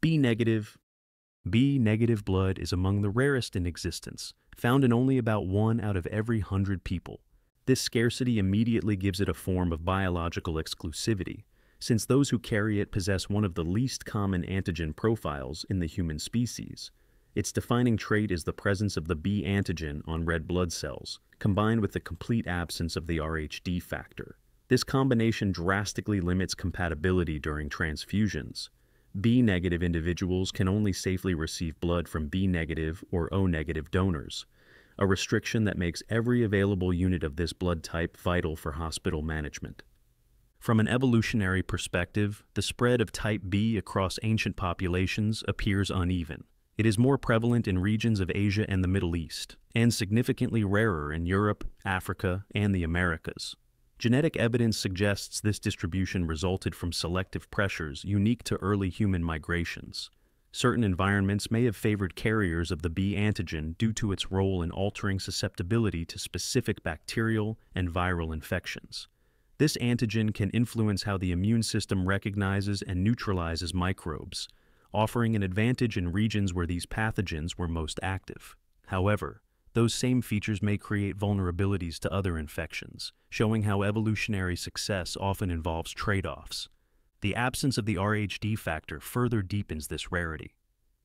B negative. B negative blood is among the rarest in existence, found in only about one out of every hundred people. This scarcity immediately gives it a form of biological exclusivity, since those who carry it possess one of the least common antigen profiles in the human species. Its defining trait is the presence of the B antigen on red blood cells, combined with the complete absence of the RHD factor. This combination drastically limits compatibility during transfusions. B negative individuals can only safely receive blood from B negative or O negative donors, a restriction that makes every available unit of this blood type vital for hospital management. From an evolutionary perspective, the spread of type B across ancient populations appears uneven. It is more prevalent in regions of Asia and the Middle East, and significantly rarer in Europe, Africa, and the Americas. Genetic evidence suggests this distribution resulted from selective pressures unique to early human migrations. Certain environments may have favored carriers of the B antigen due to its role in altering susceptibility to specific bacterial and viral infections. This antigen can influence how the immune system recognizes and neutralizes microbes, offering an advantage in regions where these pathogens were most active. However, those same features may create vulnerabilities to other infections, showing how evolutionary success often involves trade-offs. The absence of the RHD factor further deepens this rarity.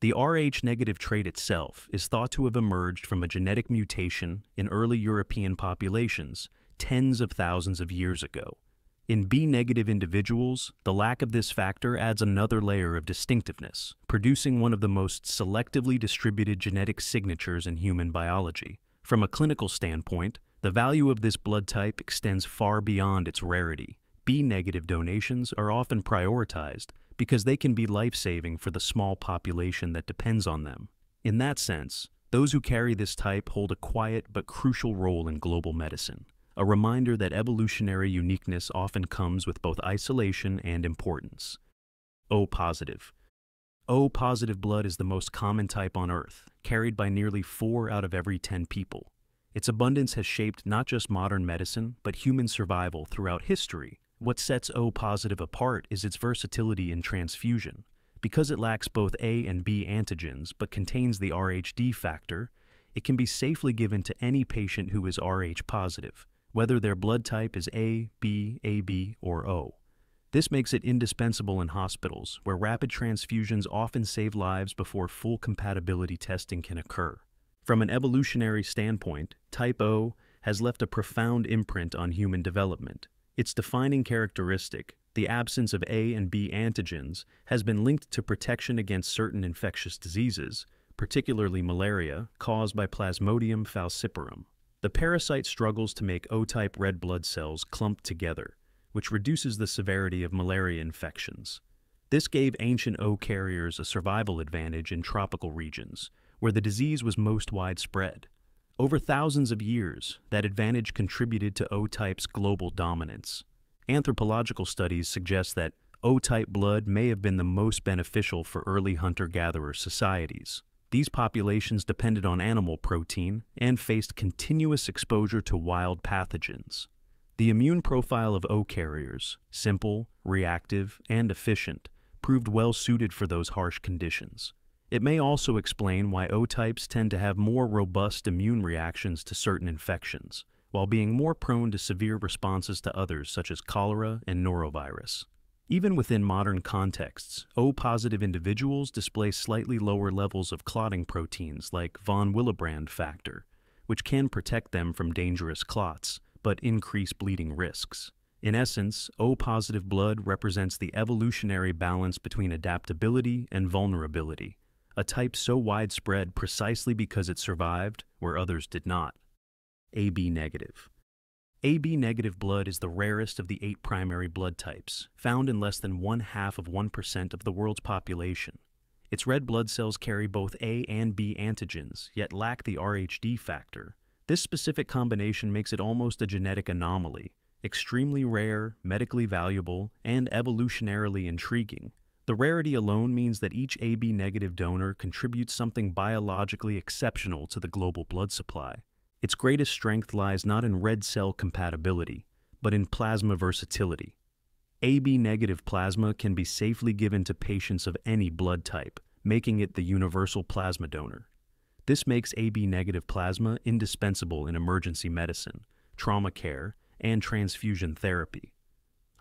The Rh negative trait itself is thought to have emerged from a genetic mutation in early European populations tens of thousands of years ago, in B-negative individuals, the lack of this factor adds another layer of distinctiveness, producing one of the most selectively distributed genetic signatures in human biology. From a clinical standpoint, the value of this blood type extends far beyond its rarity. B-negative donations are often prioritized because they can be life-saving for the small population that depends on them. In that sense, those who carry this type hold a quiet but crucial role in global medicine a reminder that evolutionary uniqueness often comes with both isolation and importance. O positive. O positive blood is the most common type on Earth, carried by nearly 4 out of every 10 people. Its abundance has shaped not just modern medicine, but human survival throughout history. What sets O positive apart is its versatility in transfusion. Because it lacks both A and B antigens but contains the RHD factor, it can be safely given to any patient who is Rh positive whether their blood type is A, B, AB, or O. This makes it indispensable in hospitals, where rapid transfusions often save lives before full compatibility testing can occur. From an evolutionary standpoint, type O has left a profound imprint on human development. Its defining characteristic, the absence of A and B antigens, has been linked to protection against certain infectious diseases, particularly malaria, caused by Plasmodium falciparum. The parasite struggles to make O-type red blood cells clump together, which reduces the severity of malaria infections. This gave ancient O carriers a survival advantage in tropical regions, where the disease was most widespread. Over thousands of years, that advantage contributed to O-type's global dominance. Anthropological studies suggest that O-type blood may have been the most beneficial for early hunter-gatherer societies. These populations depended on animal protein and faced continuous exposure to wild pathogens. The immune profile of O carriers, simple, reactive, and efficient, proved well suited for those harsh conditions. It may also explain why O types tend to have more robust immune reactions to certain infections, while being more prone to severe responses to others such as cholera and norovirus. Even within modern contexts, O-positive individuals display slightly lower levels of clotting proteins like von Willebrand factor, which can protect them from dangerous clots, but increase bleeding risks. In essence, O-positive blood represents the evolutionary balance between adaptability and vulnerability, a type so widespread precisely because it survived where others did not. AB negative. AB negative blood is the rarest of the eight primary blood types, found in less than one half of 1% of the world's population. Its red blood cells carry both A and B antigens, yet lack the RHD factor. This specific combination makes it almost a genetic anomaly, extremely rare, medically valuable, and evolutionarily intriguing. The rarity alone means that each AB negative donor contributes something biologically exceptional to the global blood supply. Its greatest strength lies not in red cell compatibility, but in plasma versatility. AB negative plasma can be safely given to patients of any blood type, making it the universal plasma donor. This makes AB negative plasma indispensable in emergency medicine, trauma care, and transfusion therapy.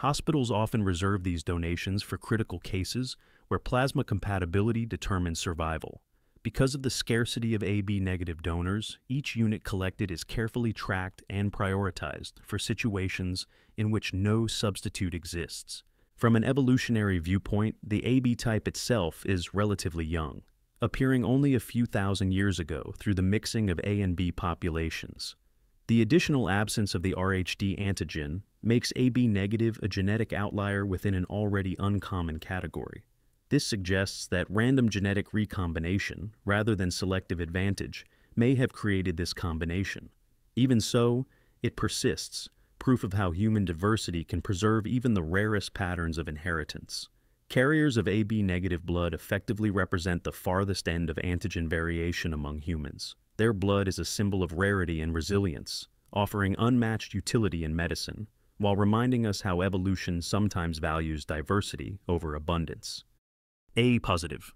Hospitals often reserve these donations for critical cases where plasma compatibility determines survival. Because of the scarcity of AB negative donors, each unit collected is carefully tracked and prioritized for situations in which no substitute exists. From an evolutionary viewpoint, the AB type itself is relatively young, appearing only a few thousand years ago through the mixing of A and B populations. The additional absence of the RHD antigen makes AB negative a genetic outlier within an already uncommon category. This suggests that random genetic recombination, rather than selective advantage, may have created this combination. Even so, it persists, proof of how human diversity can preserve even the rarest patterns of inheritance. Carriers of AB negative blood effectively represent the farthest end of antigen variation among humans. Their blood is a symbol of rarity and resilience, offering unmatched utility in medicine, while reminding us how evolution sometimes values diversity over abundance. A positive.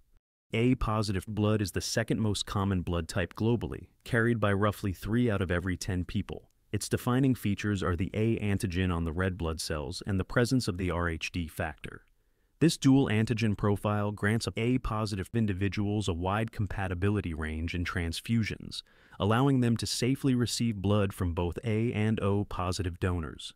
A positive blood is the second most common blood type globally, carried by roughly 3 out of every 10 people. Its defining features are the A antigen on the red blood cells and the presence of the RHD factor. This dual antigen profile grants A-positive individuals a wide compatibility range in transfusions, allowing them to safely receive blood from both A and O-positive donors.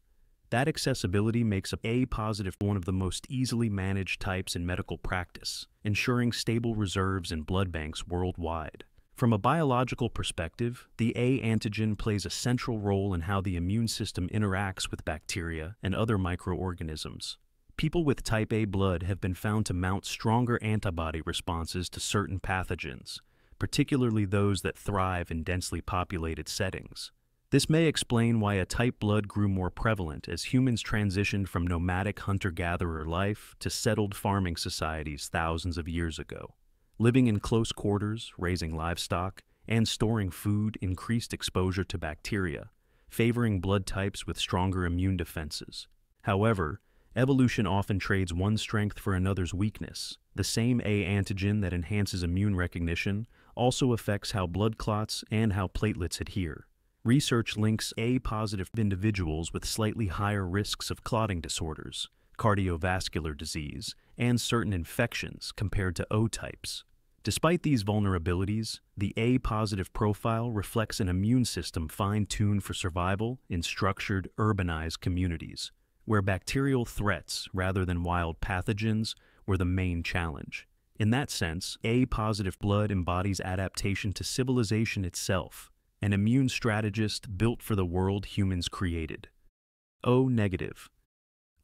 That accessibility makes A-positive one of the most easily managed types in medical practice, ensuring stable reserves in blood banks worldwide. From a biological perspective, the A antigen plays a central role in how the immune system interacts with bacteria and other microorganisms. People with type A blood have been found to mount stronger antibody responses to certain pathogens, particularly those that thrive in densely populated settings. This may explain why a type blood grew more prevalent as humans transitioned from nomadic hunter-gatherer life to settled farming societies thousands of years ago. Living in close quarters, raising livestock, and storing food increased exposure to bacteria, favoring blood types with stronger immune defenses. However, Evolution often trades one strength for another's weakness. The same A antigen that enhances immune recognition also affects how blood clots and how platelets adhere. Research links A-positive individuals with slightly higher risks of clotting disorders, cardiovascular disease, and certain infections compared to O-types. Despite these vulnerabilities, the A-positive profile reflects an immune system fine-tuned for survival in structured, urbanized communities where bacterial threats rather than wild pathogens were the main challenge. In that sense, A-positive blood embodies adaptation to civilization itself, an immune strategist built for the world humans created. O-negative.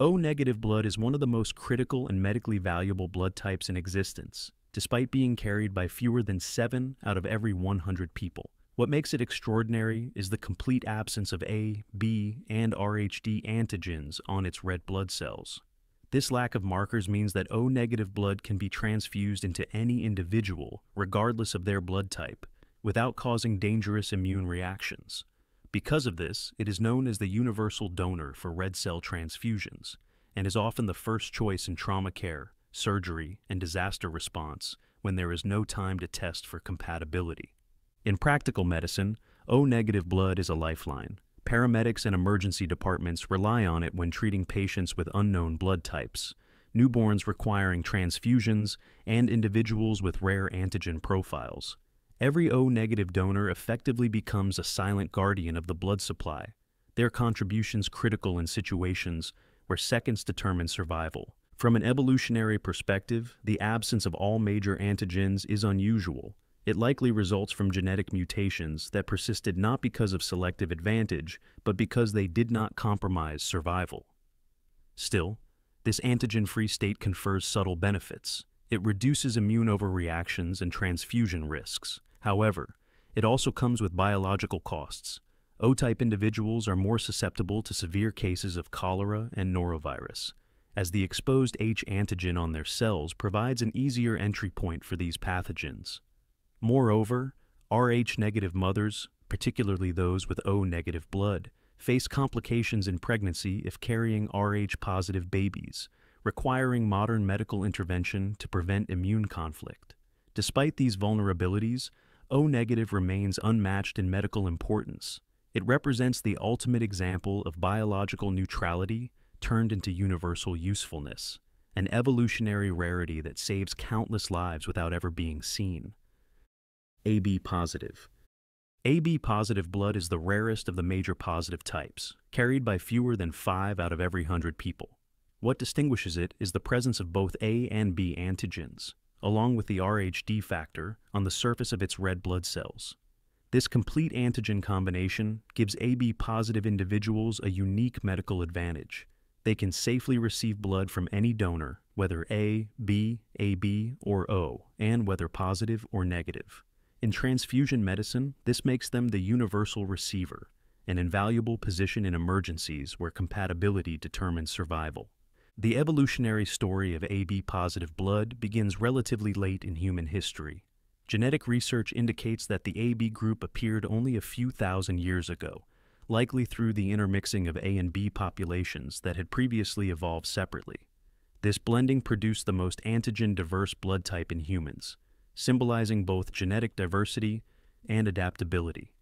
O-negative blood is one of the most critical and medically valuable blood types in existence, despite being carried by fewer than 7 out of every 100 people. What makes it extraordinary is the complete absence of A, B, and RHD antigens on its red blood cells. This lack of markers means that O-negative blood can be transfused into any individual, regardless of their blood type, without causing dangerous immune reactions. Because of this, it is known as the universal donor for red cell transfusions, and is often the first choice in trauma care, surgery, and disaster response when there is no time to test for compatibility. In practical medicine, O-negative blood is a lifeline. Paramedics and emergency departments rely on it when treating patients with unknown blood types, newborns requiring transfusions, and individuals with rare antigen profiles. Every O-negative donor effectively becomes a silent guardian of the blood supply, their contributions critical in situations where seconds determine survival. From an evolutionary perspective, the absence of all major antigens is unusual, it likely results from genetic mutations that persisted not because of selective advantage, but because they did not compromise survival. Still, this antigen-free state confers subtle benefits. It reduces immune overreactions and transfusion risks. However, it also comes with biological costs. O-type individuals are more susceptible to severe cases of cholera and norovirus, as the exposed H antigen on their cells provides an easier entry point for these pathogens. Moreover, Rh negative mothers, particularly those with O negative blood, face complications in pregnancy if carrying Rh-positive babies, requiring modern medical intervention to prevent immune conflict. Despite these vulnerabilities, O-negative remains unmatched in medical importance. It represents the ultimate example of biological neutrality turned into universal usefulness, an evolutionary rarity that saves countless lives without ever being seen. AB positive. AB positive blood is the rarest of the major positive types, carried by fewer than 5 out of every 100 people. What distinguishes it is the presence of both A and B antigens, along with the RHD factor on the surface of its red blood cells. This complete antigen combination gives AB positive individuals a unique medical advantage. They can safely receive blood from any donor, whether A, B, AB, or O, and whether positive or negative. In transfusion medicine, this makes them the universal receiver, an invaluable position in emergencies where compatibility determines survival. The evolutionary story of AB positive blood begins relatively late in human history. Genetic research indicates that the AB group appeared only a few thousand years ago, likely through the intermixing of A and B populations that had previously evolved separately. This blending produced the most antigen diverse blood type in humans, symbolizing both genetic diversity and adaptability.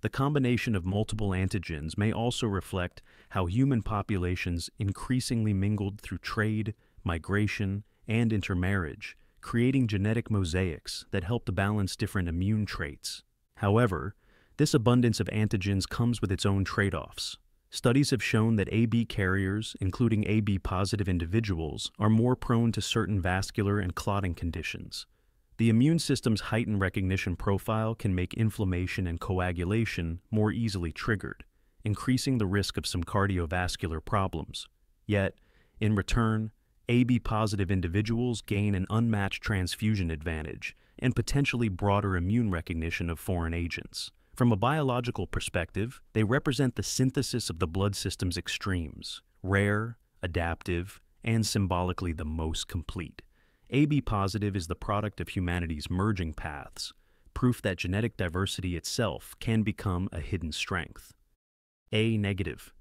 The combination of multiple antigens may also reflect how human populations increasingly mingled through trade, migration, and intermarriage, creating genetic mosaics that helped to balance different immune traits. However, this abundance of antigens comes with its own trade-offs. Studies have shown that AB carriers, including AB positive individuals, are more prone to certain vascular and clotting conditions, the immune system's heightened recognition profile can make inflammation and coagulation more easily triggered, increasing the risk of some cardiovascular problems. Yet, in return, AB-positive individuals gain an unmatched transfusion advantage and potentially broader immune recognition of foreign agents. From a biological perspective, they represent the synthesis of the blood system's extremes, rare, adaptive, and symbolically the most complete. AB positive is the product of humanity's merging paths, proof that genetic diversity itself can become a hidden strength. A negative.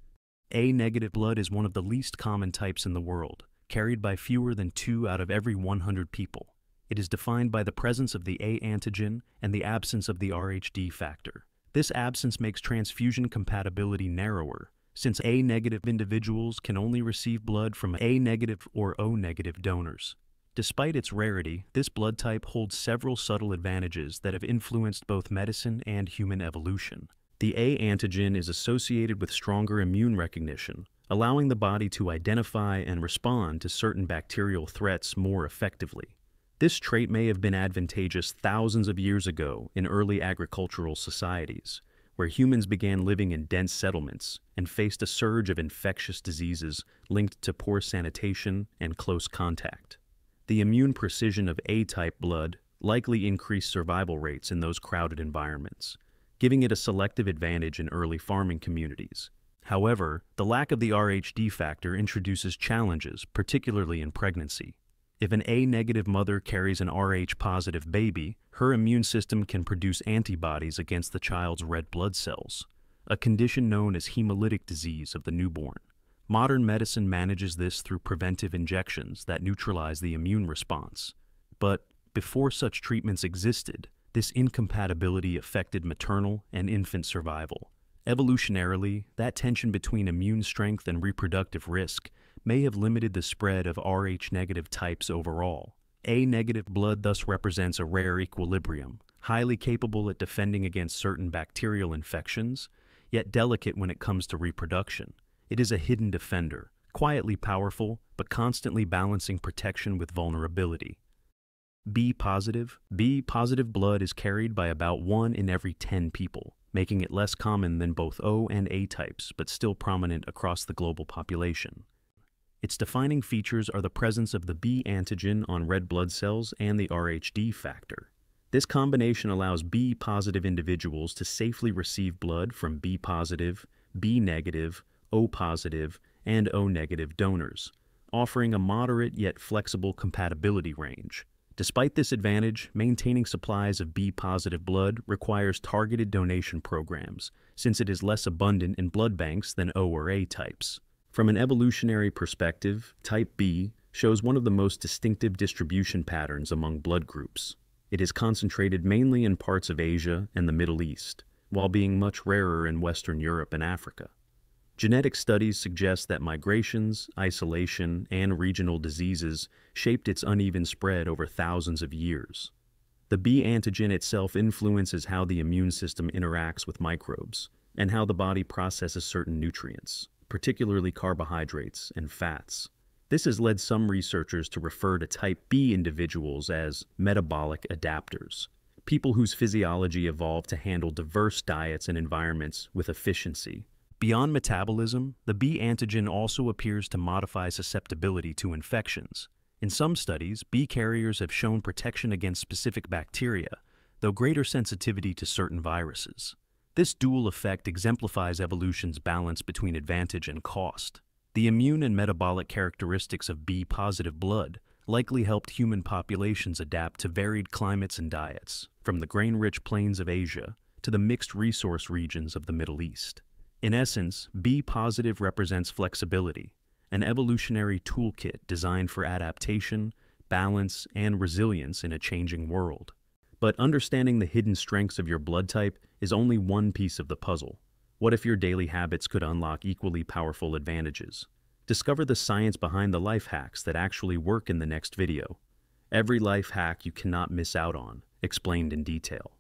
A negative blood is one of the least common types in the world, carried by fewer than 2 out of every 100 people. It is defined by the presence of the A antigen and the absence of the RHD factor. This absence makes transfusion compatibility narrower, since A negative individuals can only receive blood from A negative or O negative donors. Despite its rarity, this blood type holds several subtle advantages that have influenced both medicine and human evolution. The A antigen is associated with stronger immune recognition, allowing the body to identify and respond to certain bacterial threats more effectively. This trait may have been advantageous thousands of years ago in early agricultural societies, where humans began living in dense settlements and faced a surge of infectious diseases linked to poor sanitation and close contact. The immune precision of A-type blood likely increased survival rates in those crowded environments, giving it a selective advantage in early farming communities. However, the lack of the RHD factor introduces challenges, particularly in pregnancy. If an A-negative mother carries an Rh-positive baby, her immune system can produce antibodies against the child's red blood cells, a condition known as hemolytic disease of the newborn. Modern medicine manages this through preventive injections that neutralize the immune response. But before such treatments existed, this incompatibility affected maternal and infant survival. Evolutionarily, that tension between immune strength and reproductive risk may have limited the spread of Rh-negative types overall. A-negative blood thus represents a rare equilibrium, highly capable at defending against certain bacterial infections, yet delicate when it comes to reproduction. It is a hidden defender, quietly powerful, but constantly balancing protection with vulnerability. B positive. B positive blood is carried by about 1 in every 10 people, making it less common than both O and A types, but still prominent across the global population. Its defining features are the presence of the B antigen on red blood cells and the RHD factor. This combination allows B positive individuals to safely receive blood from B positive, B negative, O positive, and O negative donors, offering a moderate yet flexible compatibility range. Despite this advantage, maintaining supplies of B-positive blood requires targeted donation programs, since it is less abundant in blood banks than O or A types. From an evolutionary perspective, type B shows one of the most distinctive distribution patterns among blood groups. It is concentrated mainly in parts of Asia and the Middle East, while being much rarer in Western Europe and Africa. Genetic studies suggest that migrations, isolation, and regional diseases shaped its uneven spread over thousands of years. The B antigen itself influences how the immune system interacts with microbes and how the body processes certain nutrients, particularly carbohydrates and fats. This has led some researchers to refer to type B individuals as metabolic adapters, people whose physiology evolved to handle diverse diets and environments with efficiency Beyond metabolism, the B antigen also appears to modify susceptibility to infections. In some studies, B carriers have shown protection against specific bacteria, though greater sensitivity to certain viruses. This dual effect exemplifies evolution's balance between advantage and cost. The immune and metabolic characteristics of B-positive blood likely helped human populations adapt to varied climates and diets, from the grain-rich plains of Asia to the mixed resource regions of the Middle East. In essence, B positive represents flexibility, an evolutionary toolkit designed for adaptation, balance, and resilience in a changing world. But understanding the hidden strengths of your blood type is only one piece of the puzzle. What if your daily habits could unlock equally powerful advantages? Discover the science behind the life hacks that actually work in the next video. Every life hack you cannot miss out on, explained in detail.